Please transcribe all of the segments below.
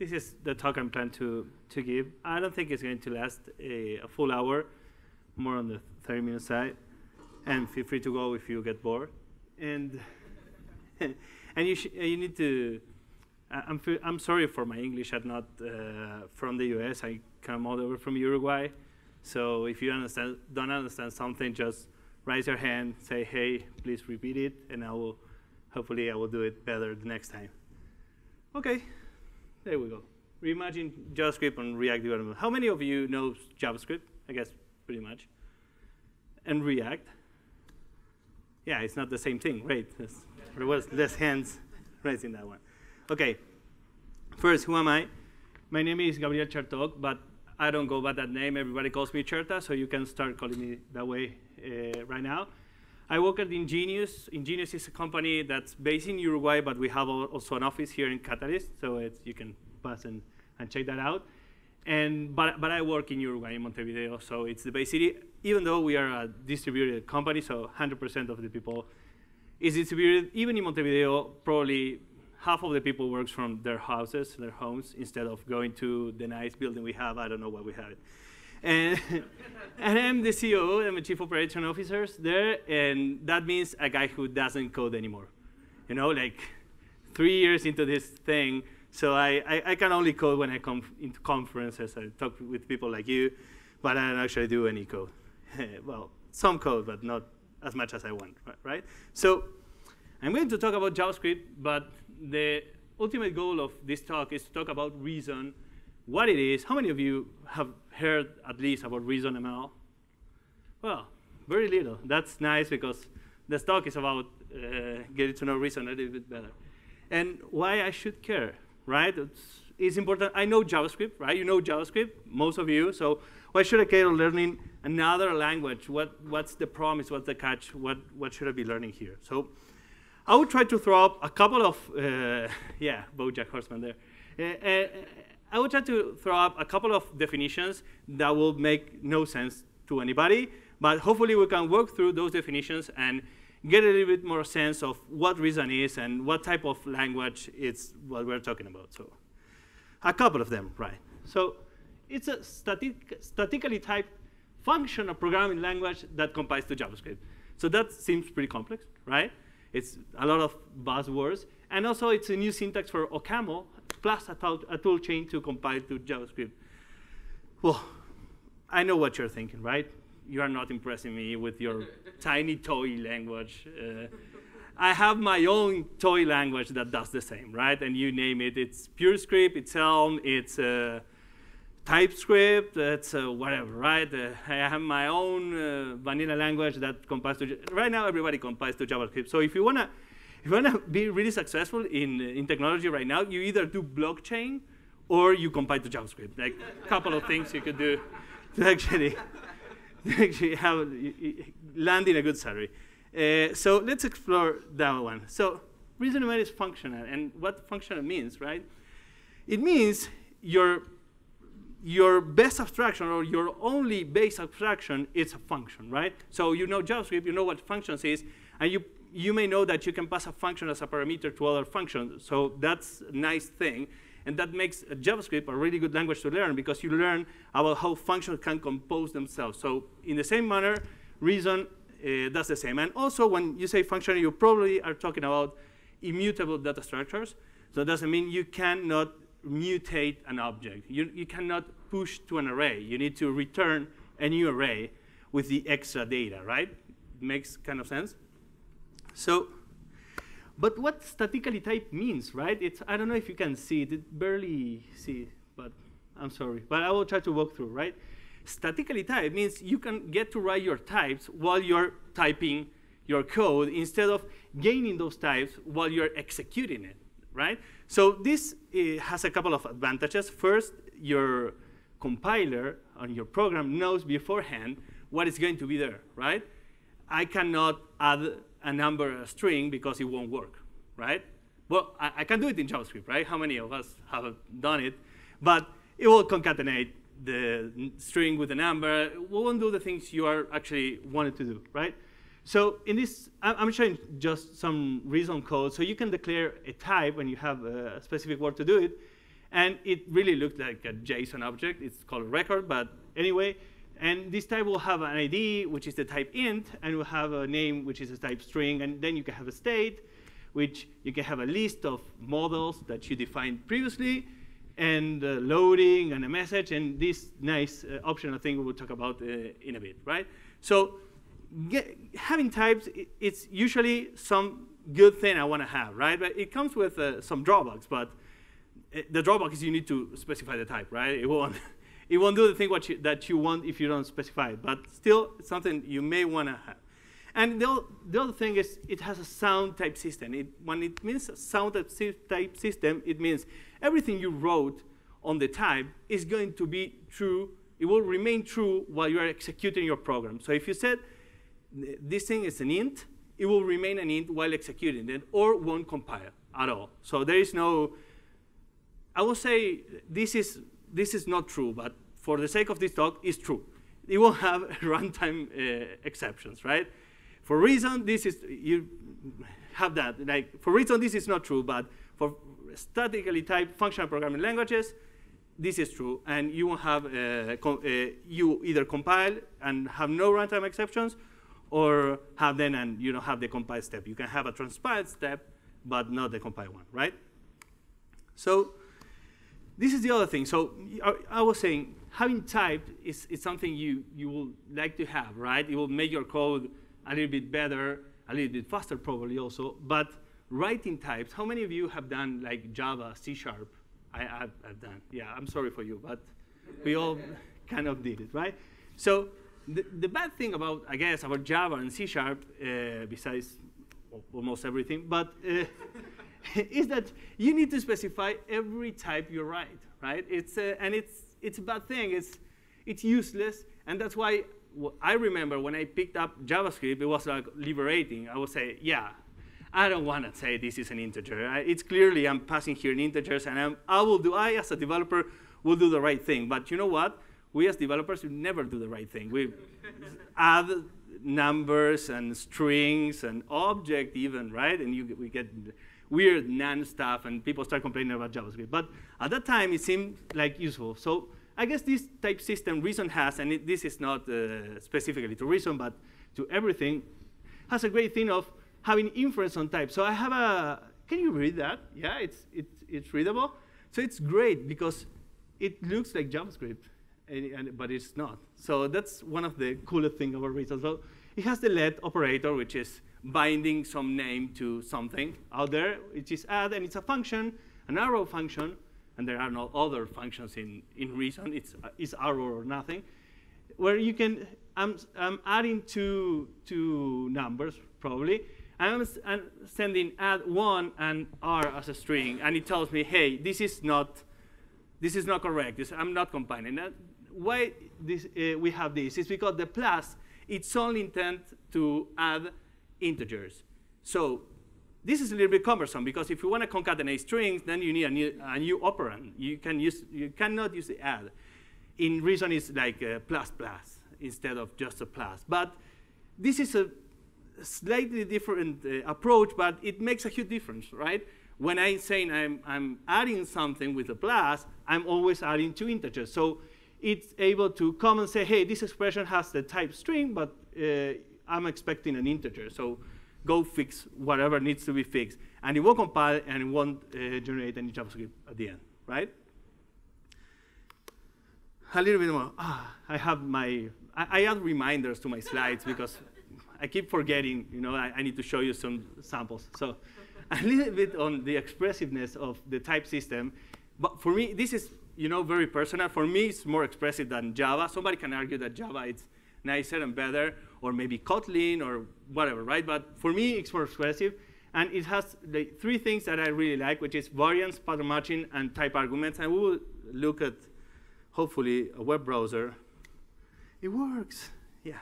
this is the talk I'm planning to, to give. I don't think it's going to last a, a full hour, more on the 30 minute side. And feel free to go if you get bored. And, and you, you need to, I'm, I'm sorry for my English. I'm not uh, from the US. I come all over from Uruguay. So if you understand, don't understand something, just raise your hand, say, hey, please repeat it, and I will, hopefully I will do it better the next time. Okay, there we go. Reimagine JavaScript and React development. How many of you know JavaScript? I guess pretty much. And React? Yeah, it's not the same thing, right? There was less hands raising that one. Okay, first, who am I? My name is Gabriel Chertok, but I don't go by that name. Everybody calls me Cherta, so you can start calling me that way uh, right now. I work at Ingenious. Ingenious is a company that's based in Uruguay, but we have also an office here in Catalyst, so you can pass and, and check that out. And, but, but I work in Uruguay, in Montevideo, so it's the base city, even though we are a distributed company, so 100% of the people is distributed. Even in Montevideo, probably half of the people works from their houses, their homes, instead of going to the nice building we have. I don't know what we have. And, I'm the CEO, I'm a chief operating officer there, and that means a guy who doesn't code anymore. You know, like three years into this thing, so I, I, I can only code when I come into conferences, I talk with people like you, but I don't actually do any code. well, some code, but not as much as I want, right? So I'm going to talk about JavaScript, but the ultimate goal of this talk is to talk about Reason, what it is. How many of you have heard at least about Reason ML? Well, very little. That's nice because this talk is about uh, getting to know Reason a little bit better. And why I should care, right? It's, it's important. I know JavaScript, right? You know JavaScript, most of you. So why should I care learning another language? What, what's the promise? What's the catch? What, what should I be learning here? So I would try to throw up a couple of, uh, yeah, Bojack Horseman there. Uh, uh, I would try to throw up a couple of definitions that will make no sense to anybody, but hopefully we can work through those definitions and get a little bit more sense of what reason is and what type of language it's what we're talking about. So a couple of them, right? So it's a static, statically typed function functional programming language that compiles to JavaScript. So that seems pretty complex, right? It's a lot of buzzwords. And also, it's a new syntax for OCaml, plus a, a tool chain to compile to JavaScript. Well, I know what you're thinking, right? You are not impressing me with your tiny toy language. Uh, I have my own toy language that does the same, right? And you name it. It's PureScript, it's Elm, it's uh, TypeScript, it's uh, whatever, right? Uh, I have my own uh, vanilla language that compiles to, right now everybody compiles to JavaScript. So if you wanna, if you wanna be really successful in, in technology right now, you either do blockchain or you compile to JavaScript. Like a couple of things you could do to actually, to actually have, land in a good salary. Uh, so let's explore that one. So Reason ML is functional, and what functional means, right? It means your your best abstraction or your only base abstraction is a function, right? So you know JavaScript, you know what functions is, and you, you may know that you can pass a function as a parameter to other functions. So that's a nice thing. And that makes JavaScript a really good language to learn because you learn about how functions can compose themselves. So in the same manner, Reason uh, does the same. And also when you say function, you probably are talking about immutable data structures. So it doesn't mean you cannot mutate an object. You, you cannot push to an array. You need to return a new array with the extra data, right? Makes kind of sense. So, but what statically typed means, right? It's, I don't know if you can see it, it barely see, but I'm sorry. But I will try to walk through, right? Statically typed means you can get to write your types while you're typing your code instead of gaining those types while you're executing it, right? So this uh, has a couple of advantages. First, your compiler on your program knows beforehand what is going to be there, right? I cannot add a number, a string, because it won't work, right? Well, I, I, can do it in JavaScript, right? How many of us have done it? But it will concatenate the string with the number. It won't do the things you are actually wanted to do, right? So in this, I'm showing just some reason code. So you can declare a type when you have a specific word to do it. And it really looked like a JSON object. It's called a record, but anyway. And this type will have an ID, which is the type int, and will have a name, which is a type string. And then you can have a state, which you can have a list of models that you defined previously, and uh, loading and a message, and this nice uh, optional thing we will talk about uh, in a bit, right? So get, having types, it, it's usually some good thing I want to have, right? But it comes with uh, some drawbacks, but uh, the drawback is you need to specify the type, right? It won't, it won't do the thing you, that you want if you don't specify it, but still something you may want to have. And the, the, other thing is it has a sound type system. It, when it means a sound type system, it means everything you wrote on the type is going to be true. It will remain true while you are executing your program. So if you said this thing is an int, it will remain an int while executing it or won't compile at all. So there is no, I will say this is, this is not true, but for the sake of this talk, it's true. It will have runtime uh, exceptions, right? For reason, this is, you have that. Like, for reason, this is not true, but for statically typed functional programming languages, this is true. And you will have, uh, uh, you either compile and have no runtime exceptions, or have then and you don't have the compile step. You can have a transpiled step, but not the compile one, right? So this is the other thing. So I, I was saying having typed is, is something you, you will like to have, right? It will make your code a little bit better, a little bit faster probably also, but writing types, how many of you have done like Java, C Sharp? I, have done, yeah, I'm sorry for you, but we all kind of did it, right? So the, the bad thing about, I guess, about Java and C Sharp, uh, besides almost everything, but uh, is that you need to specify every type you write, right? It's, uh, and it's, it's a bad thing. It's, it's useless, and that's why I remember when I picked up JavaScript, it was like liberating. I would say, yeah, I don't want to say this is an integer. It's clearly I'm passing here in integers, and I'm, I will do, I as a developer will do the right thing. But you know what? We as developers we never do the right thing. We add numbers and strings and object even, right? And you, we get weird nan stuff, and people start complaining about JavaScript. But at that time, it seemed like useful. So I guess this type system Reason has, and it, this is not uh, specifically to Reason, but to everything, has a great thing of having inference on type. So I have a, can you read that? Yeah, it's, it's, it's readable. So it's great because it looks like JavaScript, and, and, but it's not. So that's one of the coolest things about Reason. So it has the let operator, which is binding some name to something out there, which is add, and it's a function, an arrow function, and there are no other functions in, in Reason. It's, uh, it's arrow or nothing, where you can, I'm, I'm adding two, two numbers, probably, I'm, I'm sending add one and r as a string, and it tells me, hey, this is not, this is not correct. This, I'm not combining. That, why this, uh, we have this It's because the plus, it's only intent to add integers. So this is a little bit cumbersome because if you want to concatenate strings, then you need a new, a new operand. You, can use, you cannot use the add. In Reason, it's like a plus plus instead of just a plus. But this is a slightly different uh, approach, but it makes a huge difference, right? When I'm saying I'm, I'm adding something with a plus, I'm always adding two integers. So it's able to come and say, hey, this expression has the type string, but uh, I'm expecting an integer. So go fix whatever needs to be fixed. And it won't compile and it won't uh, generate any JavaScript at the end, right? A little bit more. Ah, I have my, I, I add reminders to my slides because I keep forgetting, you know, I, I need to show you some samples. So a little bit on the expressiveness of the type system. But for me, this is, you know, very personal. For me, it's more expressive than Java. Somebody can argue that Java is nicer and better, or maybe Kotlin or whatever, right? But for me, it's more expressive. And it has the three things that I really like, which is variants, pattern matching, and type arguments. And we will look at, hopefully, a web browser. It works, yeah.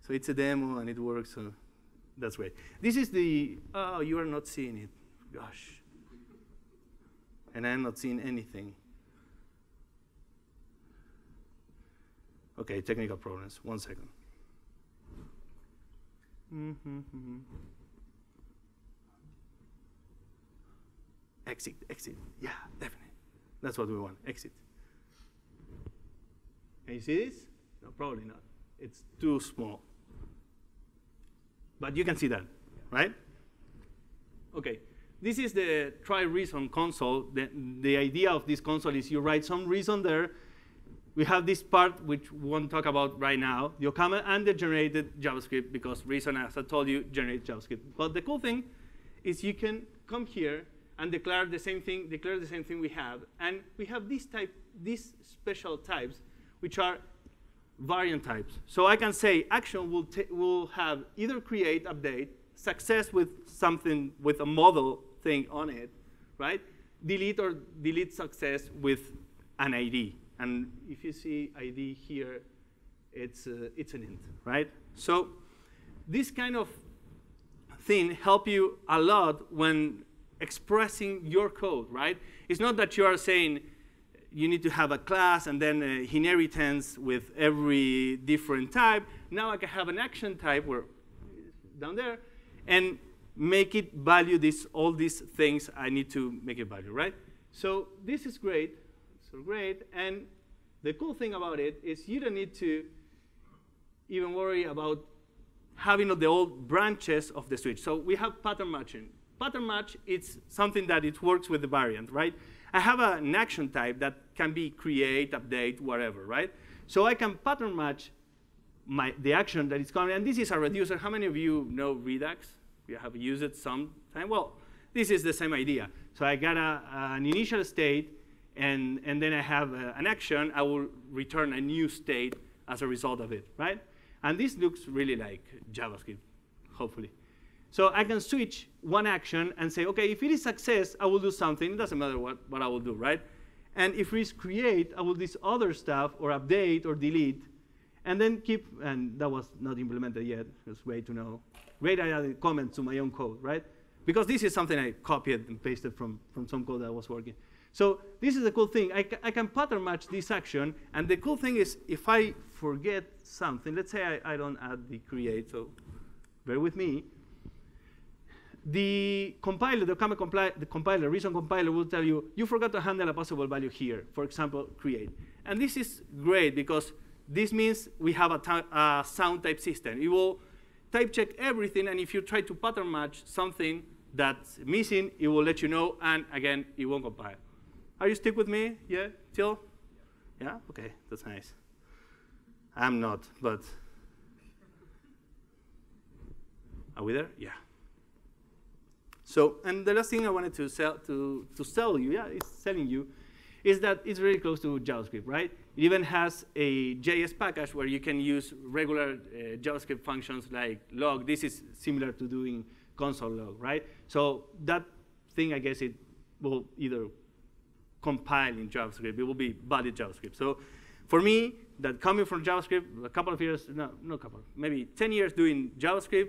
So it's a demo and it works, so that's great. This is the, oh, you are not seeing it. Gosh. And I'm not seeing anything. Okay, technical problems. One second. Mm -hmm, Exit, exit. Yeah, definitely. That's what we want, exit. Can you see this? No, probably not. It's too small. But you can see that, right? Okay, this is the try reason console. The, the idea of this console is you write some reason there. We have this part which we won't talk about right now, the OCaml and the generated JavaScript because reason, as I told you, generate JavaScript. But the cool thing is you can come here and declare the same thing, declare the same thing we have. And we have these type, these special types, which are variant types. So I can say action will, will have either create, update, success with something, with a model thing on it, right? Delete or delete success with an ID. And if you see ID here, it's, uh, it's an int, right? So this kind of thing help you a lot when expressing your code, right? It's not that you are saying you need to have a class and then an inheritance with every different type. Now I can have an action type where down there and make it value this all these things I need to make it value, right? So this is great, so great. And the cool thing about it is you don't need to even worry about having the old branches of the switch. So we have pattern matching pattern match is something that it works with the variant, right? I have an action type that can be create, update, whatever, right? So I can pattern match my, the action that is coming. And this is a reducer. How many of you know Redux? You have used it sometime. Well, this is the same idea. So I got a, an initial state, and, and then I have a, an action. I will return a new state as a result of it, right? And this looks really like JavaScript, hopefully. So I can switch one action and say, OK, if it is success, I will do something. It doesn't matter what, what I will do, right? And if it is create, I will do this other stuff or update or delete. And then keep, and that was not implemented yet. It's way to know. Great, I added comments to my own code, right? Because this is something I copied and pasted from, from some code that was working. So this is a cool thing. I, I can pattern match this action. And the cool thing is if I forget something, let's say I, I don't add the create, so bear with me the compiler, the compli the compiler, reason compiler will tell you, you forgot to handle a possible value here, for example, create. And this is great because this means we have a, a sound type system. It will type check everything, and if you try to pattern match something that's missing, it will let you know, and again, it won't compile. Are you stick with me? Yeah, still? Yeah, okay, that's nice. I'm not, but are we there? Yeah. So, and the last thing I wanted to sell to, to sell you, yeah, it's selling you, is that it's very close to JavaScript, right? It even has a JS package where you can use regular uh, JavaScript functions like log. This is similar to doing console log, right? So that thing, I guess, it will either compile in JavaScript. It will be valid JavaScript. So for me, that coming from JavaScript, a couple of years, no, no couple, maybe 10 years doing JavaScript,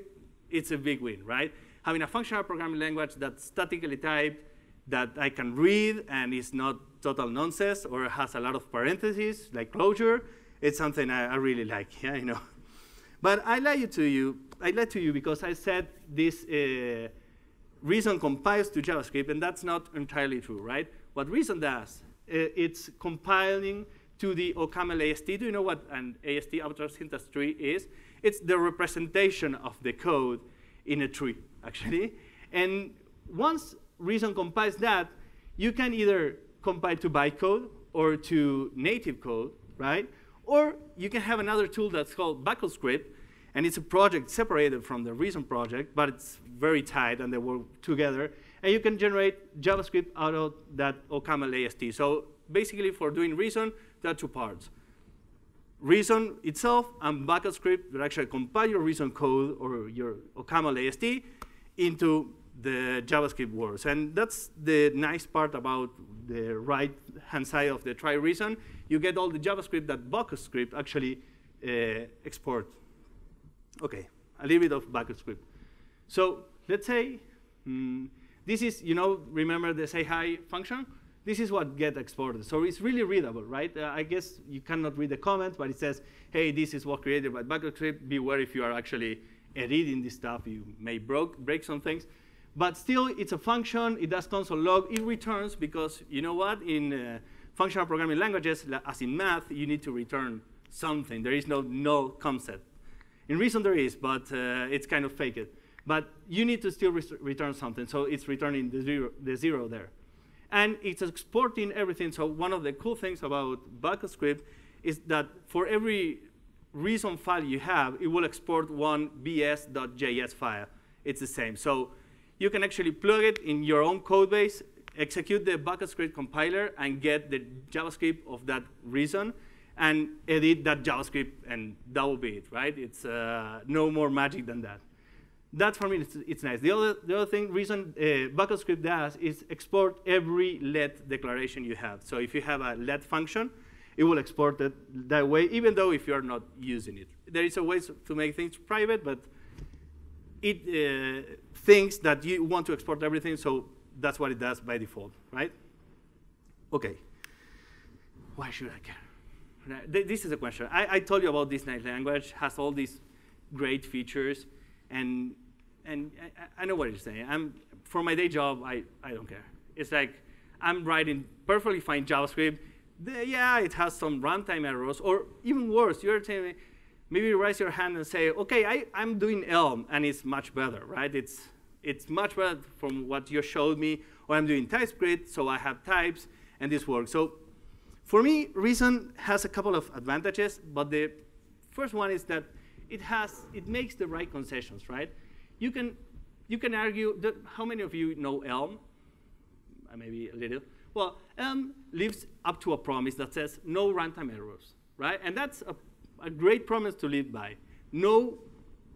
it's a big win, right? having a functional programming language that's statically typed, that I can read and is not total nonsense or has a lot of parentheses like Clojure, it's something I, I really like, yeah, you know. But I lied to you, I lied to you because I said this uh, reason compiles to JavaScript, and that's not entirely true, right? What reason does, it's compiling to the OCaml AST. Do you know what an AST, outer syntax tree, is? It's the representation of the code in a tree actually. And once Reason compiles that, you can either compile to bytecode or to native code, right? Or you can have another tool that's called BuckleScript, and it's a project separated from the Reason project, but it's very tight and they work together. And you can generate JavaScript out of that OCaml AST. So basically for doing Reason, there are two parts. Reason itself and BuckleScript that actually compile your Reason code or your OCaml AST into the JavaScript world. And that's the nice part about the right-hand side of the try reason. You get all the JavaScript that BuckleScript actually uh, export. OK, a little bit of BuckleScript. So let's say mm, this is, you know, remember the say hi function? This is what get exported. So it's really readable, right? Uh, I guess you cannot read the comments, but it says, hey, this is what created by BuckleScript. Beware if you are actually editing this stuff, you may broke, break some things. But still, it's a function. It does console log. It returns because, you know what? In uh, functional programming languages, as in math, you need to return something. There is no null concept. In Reason, there is, but uh, it's kind of fake it. But you need to still return something. So it's returning the zero, the zero there. And it's exporting everything. So one of the cool things about BuckleScript is that for every reason file you have, it will export one bs.js file. It's the same. So you can actually plug it in your own code base, execute the BuckleScript compiler, and get the JavaScript of that reason, and edit that JavaScript, and that will be it, right? It's uh, no more magic than that. That, for me, it's, it's, nice. The other, the other thing, reason uh, BuckleScript does is export every let declaration you have. So if you have a let function, it will export it that way, even though if you're not using it. There is a way to make things private, but it uh, thinks that you want to export everything, so that's what it does by default, right? Okay. Why should I care? This is a question. I, I told you about this nice language, has all these great features, and and I, I know what you're saying. I'm, for my day job, I, I don't care. It's like I'm writing perfectly fine JavaScript, the, yeah, it has some runtime errors, or even worse, you're telling me, maybe raise your hand and say, okay, I, I'm doing Elm, and it's much better, right? It's, it's much better from what you showed me, or I'm doing TypeScript, so I have types, and this works. So for me, Reason has a couple of advantages, but the first one is that it has, it makes the right concessions, right? You can, you can argue that, how many of you know Elm? Uh, maybe a little. Well, Elm lives up to a promise that says no runtime errors, right? And that's a, a great promise to live by. No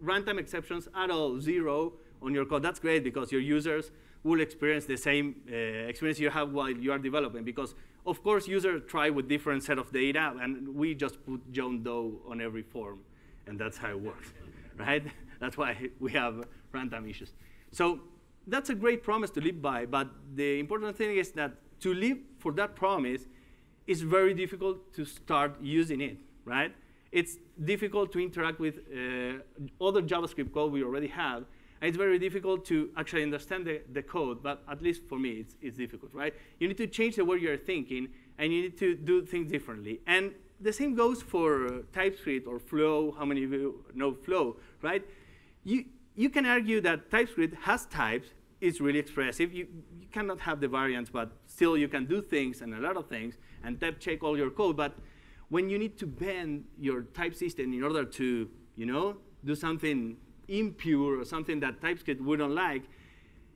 runtime exceptions at all, zero on your code. That's great because your users will experience the same uh, experience you have while you are developing because of course users try with different set of data and we just put John Doe on every form and that's how it works, right? That's why we have runtime issues. So that's a great promise to live by, but the important thing is that to live for that promise is very difficult to start using it, right? It's difficult to interact with uh, other JavaScript code we already have, and it's very difficult to actually understand the, the code, but at least for me, it's, it's difficult, right? You need to change the way you're thinking, and you need to do things differently. And the same goes for uh, TypeScript or Flow. How many of you know Flow, right? You, you can argue that TypeScript has types, it's really expressive. You, you cannot have the variants, but still you can do things and a lot of things and type check all your code. But when you need to bend your type system in order to, you know, do something impure or something that TypeScript wouldn't like,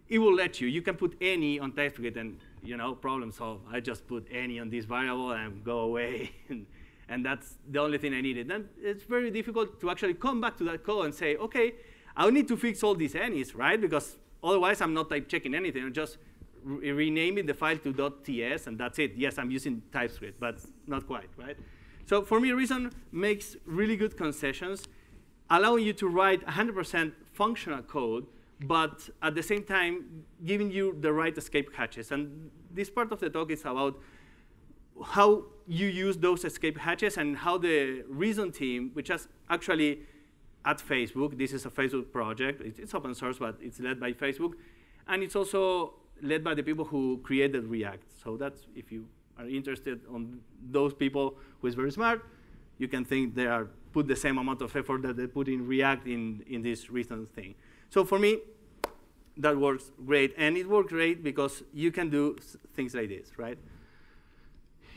it will let you. You can put any on TypeScript and, you know, problem solved. I just put any on this variable and go away. and, that's the only thing I needed. Then it's very difficult to actually come back to that code and say, OK, I need to fix all these any's, right? Because otherwise, I'm not type checking anything. I'm just re renaming the file to .ts, and that's it. Yes, I'm using TypeScript, but not quite, right? So for me, Reason makes really good concessions, allowing you to write 100% functional code, but at the same time, giving you the right escape hatches. And this part of the talk is about how you use those escape hatches and how the Reason team, which is actually at Facebook, this is a Facebook project, it's open source, but it's led by Facebook, and it's also led by the people who created React. So that's, if you are interested on those people who is very smart, you can think they are put the same amount of effort that they put in React in, in this recent thing. So for me, that works great. And it works great because you can do things like this, right?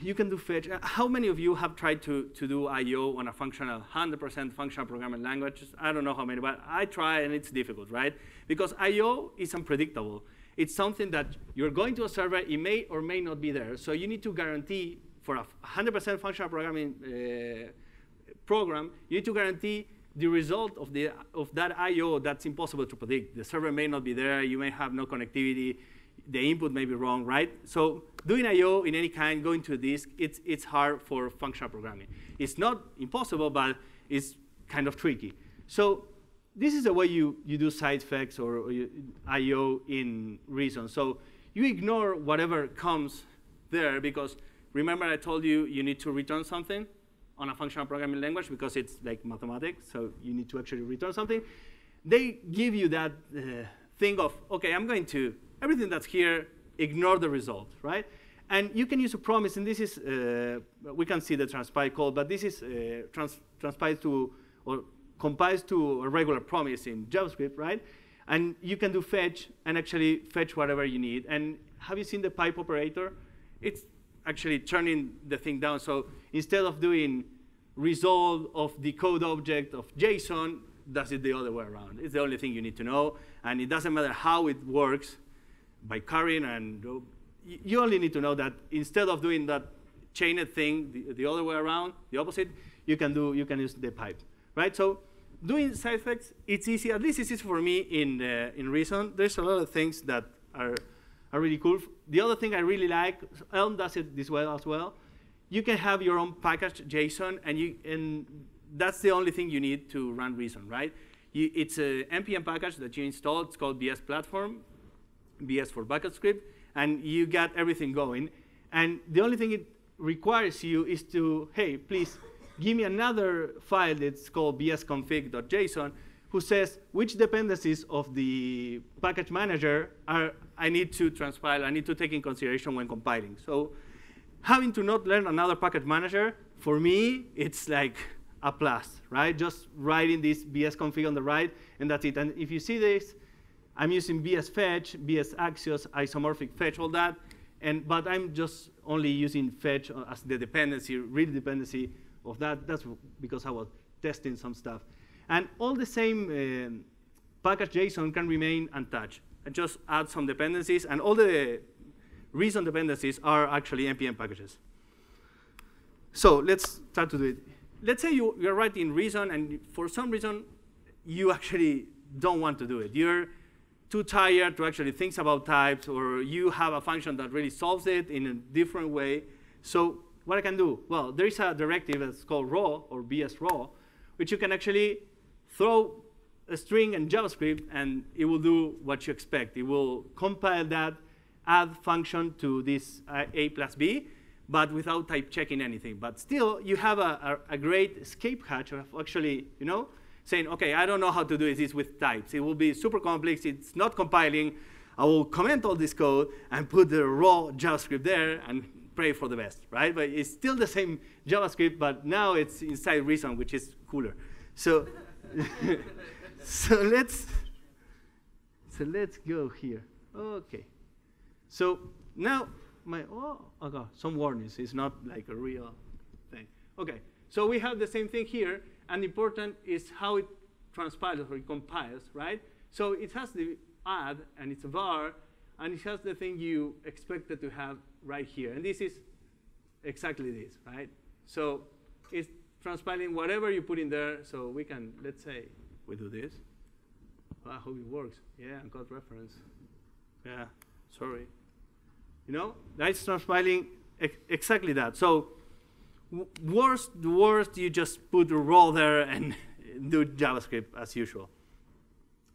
You can do fetch. Uh, how many of you have tried to, to do I.O. on a functional, 100% functional programming language? I don't know how many, but I try and it's difficult, right? Because I.O. is unpredictable it's something that you're going to a server, it may or may not be there. So you need to guarantee for a 100% functional programming uh, program, you need to guarantee the result of, the, of that I.O. that's impossible to predict. The server may not be there, you may have no connectivity, the input may be wrong, right? So doing I.O. in any kind, going to a disk, it's, it's hard for functional programming. It's not impossible, but it's kind of tricky. So this is the way you, you do side effects or, or I.O. in Reason. So you ignore whatever comes there because remember I told you you need to return something on a functional programming language because it's like mathematics, so you need to actually return something. They give you that uh, think of, okay, I'm going to, everything that's here, ignore the result, right? And you can use a promise, and this is, uh, we can see the transpile call, but this is uh, trans to, or compiles to a regular promise in JavaScript, right? And you can do fetch and actually fetch whatever you need. And have you seen the pipe operator? It's actually turning the thing down. So instead of doing resolve of the code object of JSON, does it the other way around. It's the only thing you need to know. And it doesn't matter how it works by currying and you only need to know that instead of doing that chained thing the, the other way around, the opposite, you can do you can use the pipe, right? So doing side effects, it's easy. At least it's easy for me in uh, in Reason. There's a lot of things that are are really cool. The other thing I really like, Elm does it this way as well. You can have your own package JSON, and you and that's the only thing you need to run Reason, right? You, it's a npm package that you install. It's called BS Platform, BS for BuckleScript, and you got everything going. And the only thing it requires you is to, hey, please give me another file that's called bsconfig.json who says which dependencies of the package manager are I need to transpile, I need to take in consideration when compiling. So having to not learn another package manager, for me, it's like a plus, right? Just writing this bsconfig on the right, and that's it. And if you see this, I'm using BS fetch, BS Axios, isomorphic fetch, all that. And, but I'm just only using fetch as the dependency, real dependency of that. That's because I was testing some stuff. And all the same um, package JSON can remain untouched. I just add some dependencies, and all the reason dependencies are actually NPM packages. So let's start to do it. Let's say you, you're writing reason, and for some reason, you actually don't want to do it. You're too tired to actually think about types, or you have a function that really solves it in a different way. So what I can do? Well, there is a directive that's called raw, or BS raw, which you can actually throw a string in JavaScript, and it will do what you expect. It will compile that add function to this uh, a plus b, but without type checking anything. But still, you have a, a, a great escape hatch of actually, you know, saying, OK, I don't know how to do this with types. It will be super complex. It's not compiling. I will comment all this code and put the raw JavaScript there and pray for the best, right? But it's still the same JavaScript, but now it's inside Reason, which is cooler. So, so let's so let's go here. Okay. So now my oh, okay, some warnings. It's not like a real thing. Okay. So we have the same thing here. And important is how it transpiles or it compiles, right? So it has the add, and it's a var, and it has the thing you expected to have right here. And this is exactly this, right? So it's transpiling whatever you put in there. So we can, let's say, we do this. I hope it works. Yeah, I got reference. Yeah, sorry. You know, that's transpiling ex exactly that. So worst, worst, you just put raw there and do JavaScript as usual.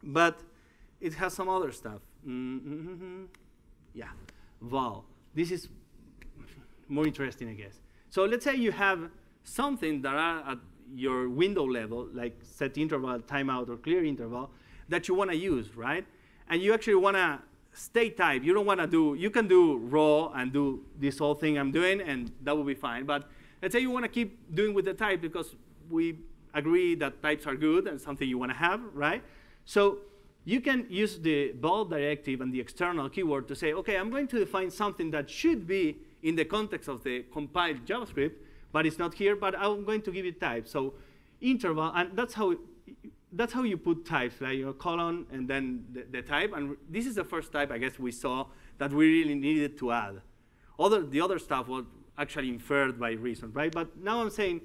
But it has some other stuff. Mm -hmm. Yeah, val. This is more interesting, I guess. So let's say you have something that are at your window level, like set interval, timeout, or clear interval, that you want to use, right? And you actually want to state type. You don't want to do, you can do raw and do this whole thing I'm doing, and that will be fine. But Let's say you want to keep doing with the type because we agree that types are good and something you want to have, right? So you can use the val directive and the external keyword to say, OK, I'm going to define something that should be in the context of the compiled JavaScript, but it's not here, but I'm going to give it type. So interval, and that's how that's how you put types, like Your colon and then the, the, type. And this is the first type, I guess, we saw that we really needed to add. Other, the other stuff was actually inferred by reason, right? But now I'm saying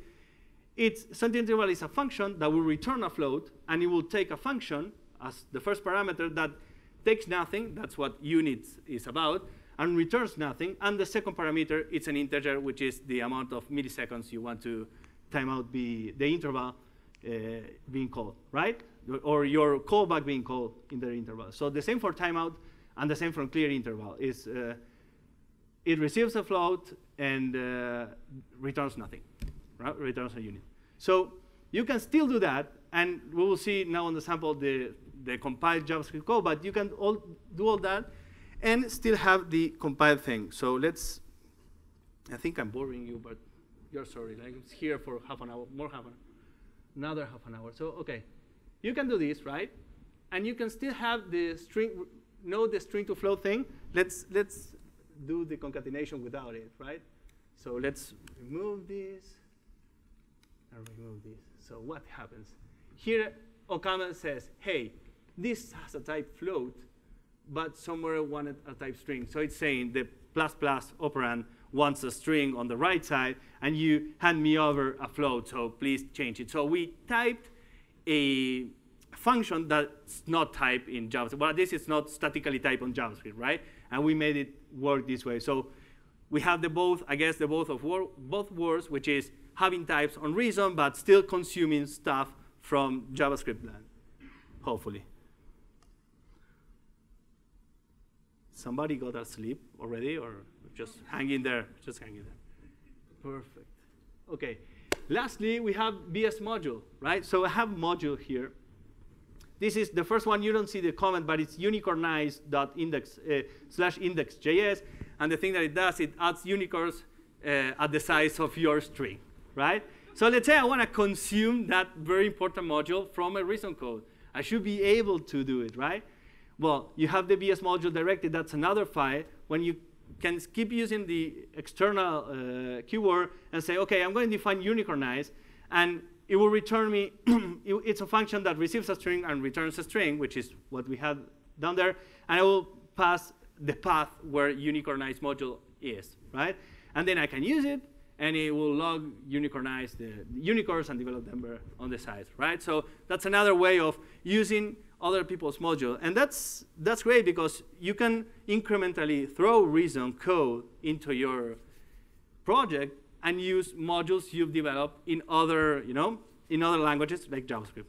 it's something interval is a function that will return a float, and it will take a function as the first parameter that takes nothing, that's what units is about, and returns nothing. And the second parameter, it's an integer, which is the amount of milliseconds you want to timeout be the interval uh, being called, right? Or your callback being called in the interval. So the same for timeout, and the same for clear interval is uh, it receives a float and uh, returns nothing, right? returns a unit. So you can still do that, and we will see now on the sample the, the compiled JavaScript code, but you can all do all that and still have the compiled thing. So let's, I think I'm boring you, but you're sorry. Like it's here for half an hour, more half an hour, another half an hour. So, okay, you can do this, right? And you can still have the string, know the string to float thing. Let's, let's do the concatenation without it, right? So let's remove this and remove this. So what happens? Here, OCaml says, hey, this has a type float, but somewhere wanted a type string. So it's saying the plus plus operand wants a string on the right side, and you hand me over a float, so please change it. So we typed a function that's not typed in JavaScript. Well, this is not statically typed on JavaScript, right? And we made it work this way. So we have the both, I guess, the both of wor both worlds, which is having types on reason, but still consuming stuff from JavaScript land, hopefully. Somebody got asleep already, or just hanging there, just hanging there. Perfect. Okay. Lastly, we have BS module, right? So I have module here. This is the first one. You don't see the comment, but it's unicornize.index uh, slash index.js. And the thing that it does, it adds unicorns uh, at the size of your string, right? So let's say I want to consume that very important module from a reason code. I should be able to do it, right? Well, you have the BS module directed. That's another file. When you can keep using the external uh, keyword and say, OK, I'm going to define unicornize. And it will return me, it's a function that receives a string and returns a string, which is what we had down there. And I will pass the path where unicornize module is, right? And then I can use it, and it will log unicornize the unicorns and develop them on the side, right? So that's another way of using other people's module. And that's, that's great because you can incrementally throw reason code into your project and use modules you've developed in other, you know, in other languages like JavaScript.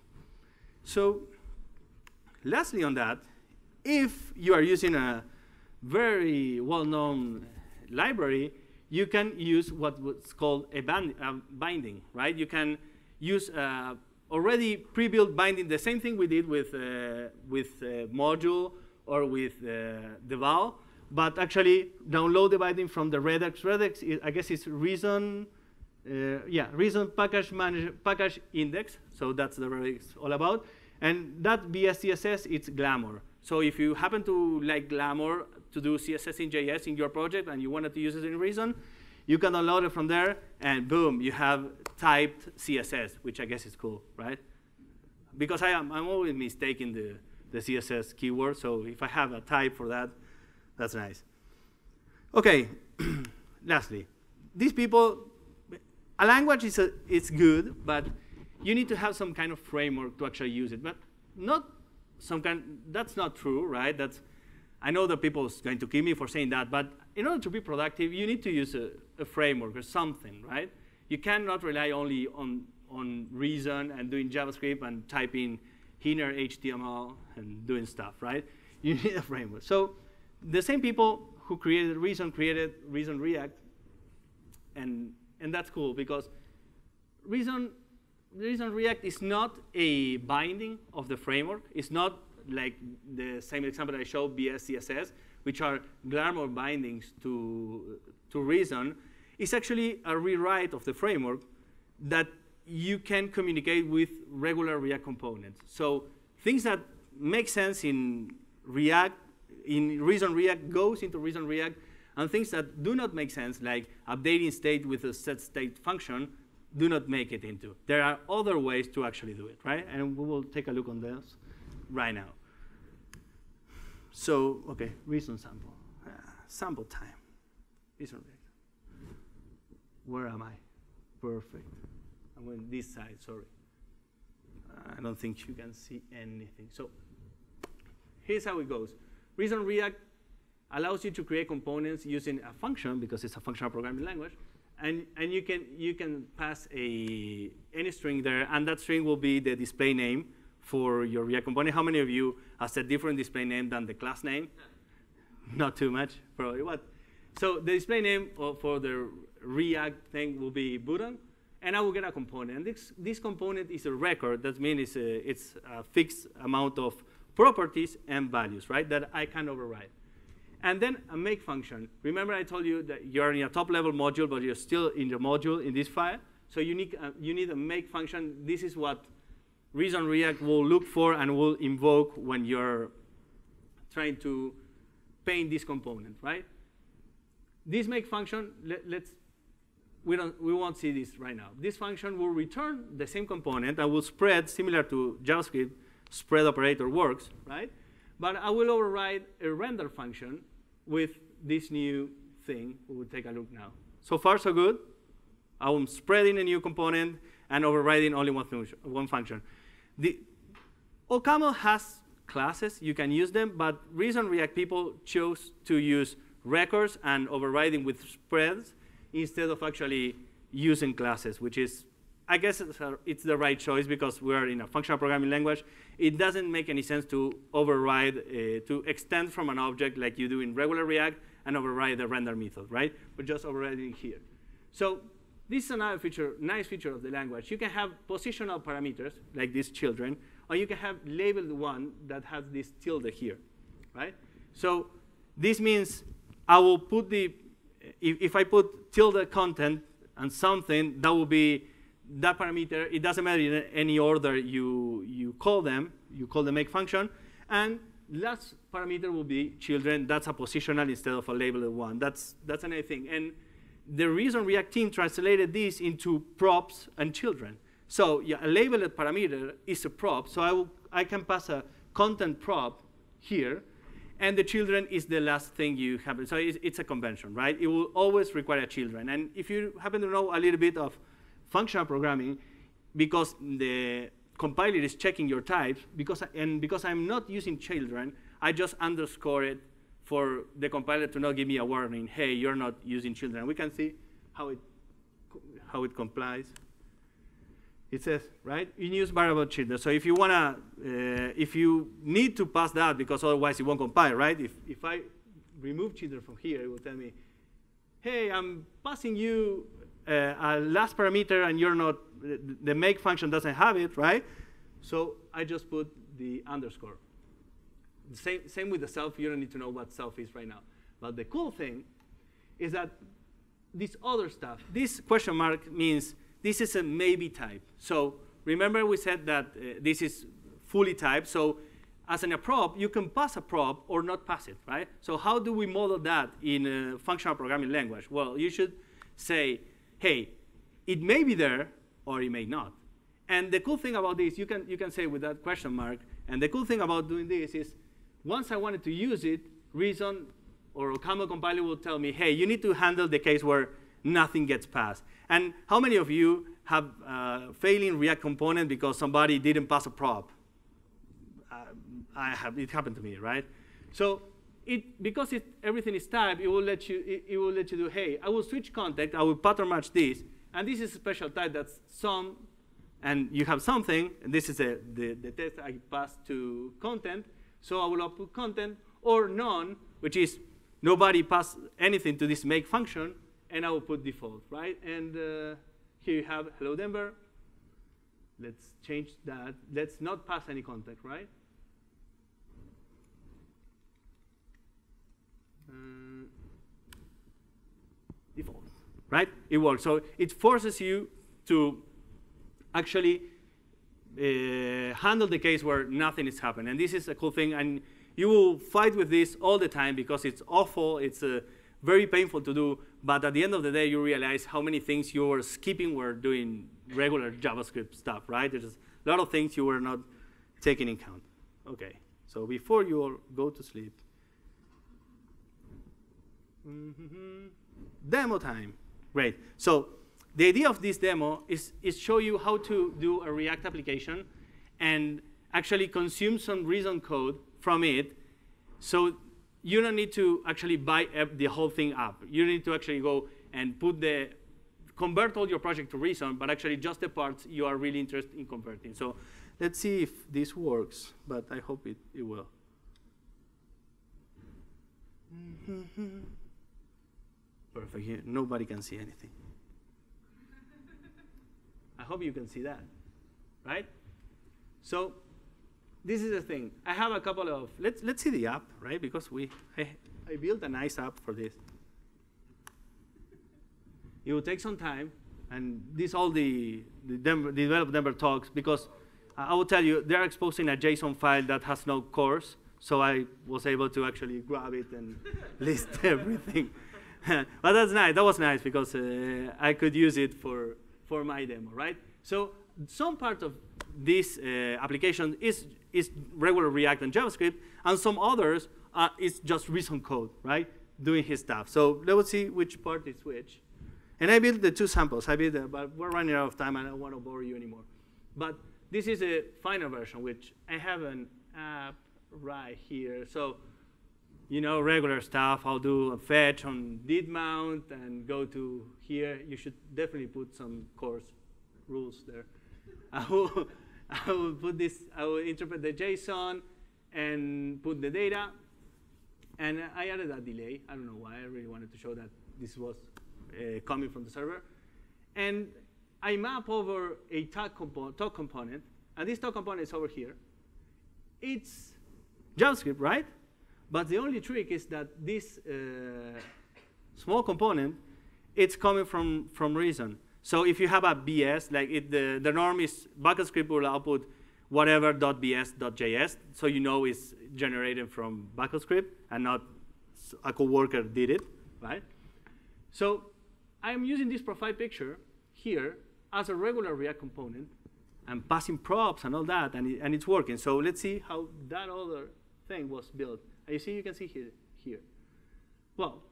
So lastly on that, if you are using a very well-known library, you can use what's called a, a binding, right? You can use uh, already pre-built binding, the same thing we did with, uh, with uh, module or with uh, the val, but actually download the binding from the Redex. Redex, is, I guess, is reason, uh, yeah, reason package manage, package index. So that's the Redex all about. And that BSCSS, it's Glamor. So if you happen to like Glamor to do CSS in JS in your project and you wanted to use it in Reason, you can download it from there, and boom, you have typed CSS, which I guess is cool, right? Because I am, I'm always mistaking the, the CSS keyword, so if I have a type for that, that's nice. Okay, lastly, these people, a language is, a, it's good, but you need to have some kind of framework to actually use it. But not some kind, that's not true, right? That's, I know that people are going to kill me for saying that, but in order to be productive, you need to use a, a framework or something, right? You cannot rely only on, on reason and doing JavaScript and typing inner HTML and doing stuff, right? You need a framework. So the same people who created Reason created Reason React, and, and that's cool because Reason, Reason React is not a binding of the framework. It's not like the same example I showed, BS CSS, which are Glamor bindings to, to Reason, It's actually a rewrite of the framework that you can communicate with regular React components. So things that make sense in React, in Reason React goes into Reason React, and things that do not make sense, like updating state with a set state function, do not make it into. There are other ways to actually do it, right? And we will take a look on this right now. So, okay, reason sample. Uh, sample time. Reason React. Where am I? Perfect. I'm on this side, sorry. I don't think you can see anything. So here's how it goes. Reason React allows you to create components using a function because it's a functional programming language. And, and you, can, you can pass a, any string there, and that string will be the display name for your React component. How many of you have set different display name than the class name? Not too much, probably. What? So the display name for the React thing will be button, and I will get a component. And this, this component is a record. That means it's a, it's a fixed amount of properties and values, right, that I can override. And then a make function. Remember I told you that you're in a top level module, but you're still in the module in this file. So you need, uh, you need a make function. This is what Reason React will look for and will invoke when you're trying to paint this component, right? This make function, let, us we, don't, we won't see this right now. This function will return the same component and will spread, similar to JavaScript, spread operator works, right? But I will override a render function with this new thing. We will take a look now. So far, so good. I'm spreading a new component and overriding only one, function. One function. The OCaml has classes. You can use them, but Reason React people chose to use records and overriding with spreads instead of actually using classes, which is, I guess it's, a, it's, the right choice because we're in a functional programming language. It doesn't make any sense to override, uh, to extend from an object like you do in regular React and override the render method, right? But just overriding here. So this is another feature, nice feature of the language. You can have positional parameters, like these children, or you can have labeled one that has this tilde here, right? So this means I will put the, if, if I put tilde content and something, that will be that parameter. It doesn't matter in any order you, you call them. You call the make function. And last parameter will be children. That's a positional instead of a labeled one. That's, that's another thing. And the reason React team translated this into props and children. So yeah, a labeled parameter is a prop. So I, will, I can pass a content prop here and the children is the last thing you have. So it's, it's, a convention, right? It will always require children. And if you happen to know a little bit of functional programming, because the compiler is checking your types, because and because I'm not using children, I just underscore it for the compiler to not give me a warning, hey, you're not using children. We can see how it, how it complies it says, right, you use variable children. So if you wanna, uh, if you need to pass that because otherwise it won't compile, right? If, if I remove children from here, it will tell me, hey, I'm passing you uh, a last parameter and you're not, the, make function doesn't have it, right? So I just put the underscore. The same, same with the self, you don't need to know what self is right now. But the cool thing is that this other stuff, this question mark means this is a maybe type. So remember we said that uh, this is fully typed. So as in a prop, you can pass a prop or not pass it, right? So how do we model that in a functional programming language? Well, you should say, hey, it may be there or it may not. And the cool thing about this, you can, you can say with that question mark, and the cool thing about doing this is once I wanted to use it, Reason or OCaml compiler will tell me, hey, you need to handle the case where nothing gets passed. And how many of you have uh, failing React component because somebody didn't pass a prop? Uh, I have, it happened to me, right? So it, because it, everything is typed, it will let you, it, it, will let you do, hey, I will switch context, I will pattern match this, and this is a special type that's some, and you have something, and this is a, the, the test I pass to content, so I will output content, or none, which is nobody pass anything to this make function, and I will put default, right? And uh, here you have hello Denver. Let's change that. Let's not pass any context, right? Default, right? It works. So it forces you to actually uh, handle the case where nothing is happening. And this is a cool thing. And you will fight with this all the time because it's awful. It's uh, very painful to do. But at the end of the day, you realize how many things you were skipping were doing regular JavaScript stuff, right? There's a lot of things you were not taking in account. Okay, so before you all go to sleep, mm -hmm. demo time. Great. So the idea of this demo is, is show you how to do a React application and actually consume some reason code from it so you don't need to actually buy the whole thing up. You need to actually go and put the, convert all your project to Reason, but actually just the parts you are really interested in converting. So let's see if this works, but I hope it, it will. Perfect, here, nobody can see anything. I hope you can see that, right? So this is the thing. I have a couple of, let's, let's see the app, right? Because we, I, I built a nice app for this. It will take some time, and this all the, the, Denver, the develop Denver talks, because I will tell you, they're exposing a JSON file that has no CORS, so I was able to actually grab it and list everything. but that's nice, that was nice, because uh, I could use it for, for my demo, right? So some part of this uh, application is, is regular React and JavaScript, and some others uh, is just Reason code, right? Doing his stuff. So let's see which part is which. And I built the two samples. I built, the, but we're running out of time. I don't want to bore you anymore. But this is a final version, which I have an app right here. So, you know, regular stuff. I'll do a fetch on did mount and go to here. You should definitely put some CORS rules there. I will, I will put this, I will interpret the JSON and put the data. And I added a delay. I don't know why. I really wanted to show that this was uh, coming from the server. And I map over a talk, compo talk component. And this talk component is over here. It's JavaScript, right? But the only trick is that this uh, small component, it's coming from, from Reason. So if you have a BS, like it, the, the norm is BuckleScript will output whatever .bs.js, so you know it's generated from BuckleScript and not a coworker did it, right? So I'm using this profile picture here as a regular React component and passing props and all that, and, it, and it's working. So let's see how that other thing was built. You see, you can see here. here. Well,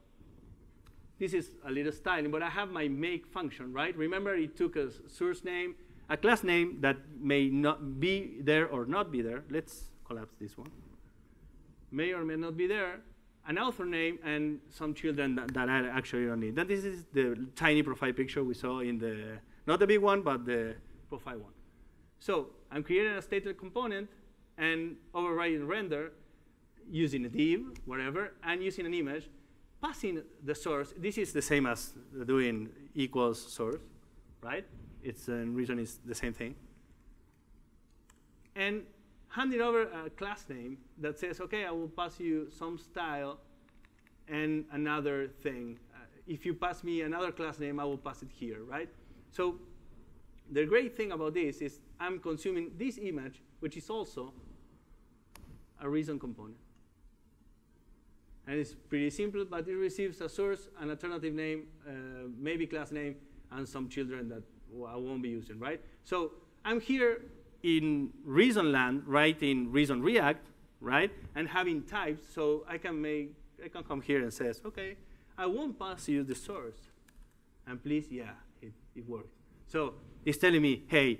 this is a little styling, but I have my make function, right? Remember, it took a source name, a class name that may not be there or not be there. Let's collapse this one. May or may not be there. An author name and some children that, that I actually don't need. Then this is the tiny profile picture we saw in the, not the big one, but the profile one. So I'm creating a stated component and overriding render using a div, whatever, and using an image passing the source, this is the same as doing equals source, right? It's uh, reason is the same thing. And handing over a class name that says, okay, I will pass you some style and another thing. Uh, if you pass me another class name, I will pass it here, right? So the great thing about this is I'm consuming this image, which is also a reason component. And it's pretty simple, but it receives a source, an alternative name, uh, maybe class name, and some children that I won't be using, right? So I'm here in reason land, writing reason React, right? And having types, so I can make, I can come here and says, okay, I won't pass you the source. And please, yeah, it, it worked. So it's telling me, hey,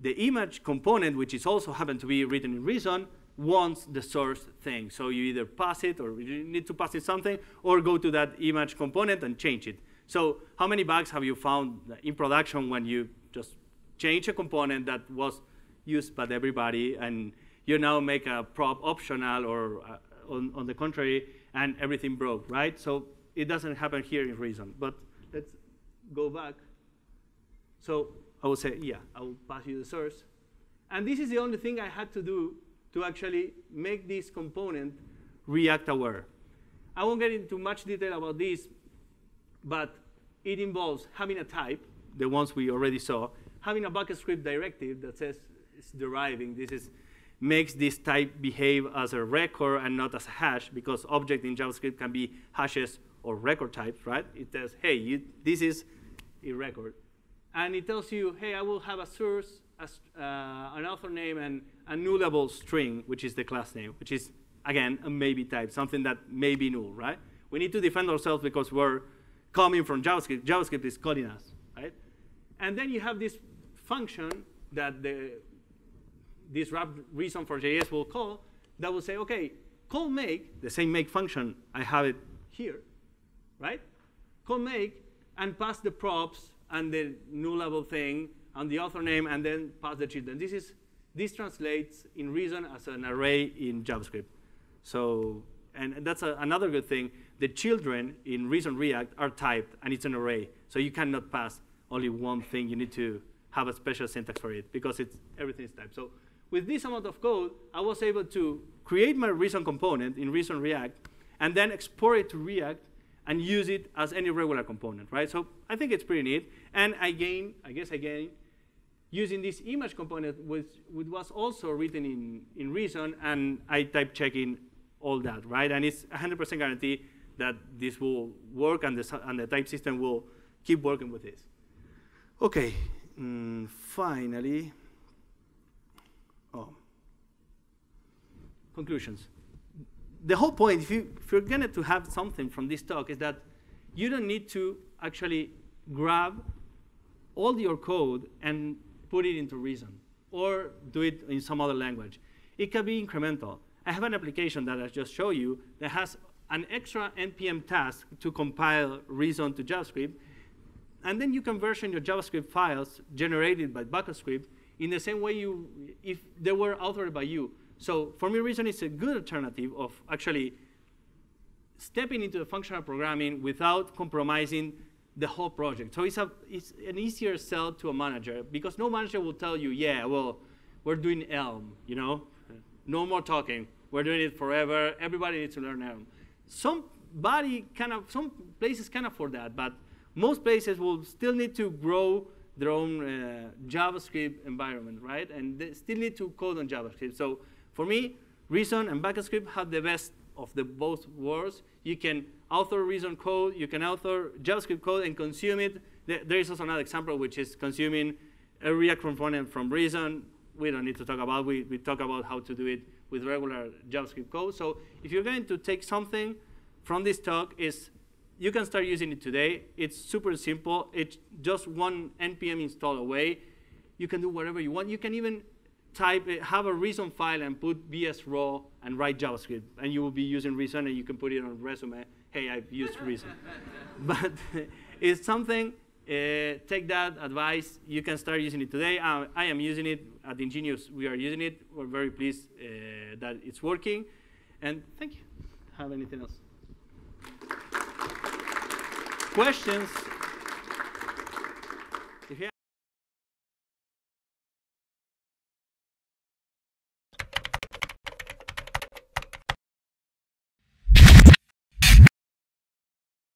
the image component, which is also happened to be written in reason, wants the source thing. So you either pass it or you need to pass it something or go to that image component and change it. So how many bugs have you found in production when you just change a component that was used by everybody and you now make a prop optional or uh, on, on the contrary and everything broke, right? So it doesn't happen here in Reason. But let's go back. So I will say, yeah, I will pass you the source. And this is the only thing I had to do to actually make this component React aware. I won't get into much detail about this, but it involves having a type, the ones we already saw, having a BuckleScript directive that says it's deriving. This is makes this type behave as a record and not as a hash because object in JavaScript can be hashes or record types, right? It says, hey, you, this is a record. And it tells you, hey, I will have a source, a, uh, an author name, and a nullable string, which is the class name, which is, again, a maybe type, something that may be null, right? We need to defend ourselves because we're coming from JavaScript. JavaScript is calling us, right? And then you have this function that the, this wrap reason for JS will call that will say, OK, call make, the same make function, I have it here, right? Call make and pass the props and the nullable thing and the author name and then pass the children. This is this translates in Reason as an array in JavaScript. So, and that's a, another good thing. The children in Reason React are typed, and it's an array. So you cannot pass only one thing. You need to have a special syntax for it because it's, everything is typed. So with this amount of code, I was able to create my Reason component in Reason React, and then export it to React and use it as any regular component, right? So I think it's pretty neat. And again, I guess again, using this image component, which, which was also written in, in Reason, and I type checking all that, right? And it's 100% guarantee that this will work and the, and the type system will keep working with this. Okay, mm, finally, oh, conclusions. The whole point, if, you, if you're going to have something from this talk, is that you don't need to actually grab all your code and put it into Reason or do it in some other language. It can be incremental. I have an application that I just showed you that has an extra NPM task to compile Reason to JavaScript, and then you can version your JavaScript files generated by BuckleScript in the same way you, if they were authored by you. So for me, Reason is a good alternative of actually stepping into the functional programming without compromising the whole project. So it's, a, it's an easier sell to a manager because no manager will tell you, yeah, well, we're doing Elm, you know? No more talking. We're doing it forever. Everybody needs to learn Elm. Somebody kind of, some places can afford that, but most places will still need to grow their own uh, JavaScript environment, right? And they still need to code on JavaScript. So for me, Reason and BuckleScript have the best of the both worlds. You can author Reason code, you can author JavaScript code and consume it. There is also another example, which is consuming a React component from Reason. We don't need to talk about, we, we talk about how to do it with regular JavaScript code. So if you're going to take something from this talk is you can start using it today. It's super simple. It's just one NPM install away. You can do whatever you want. You can even type, eh, have a Reason file and put BS raw and write JavaScript. And you will be using Reason and you can put it on resume. Hey, I've used Reason. but it's something, uh, take that advice. You can start using it today. Uh, I am using it at Ingenious. We are using it. We're very pleased uh, that it's working. And thank you. Have anything else? Questions?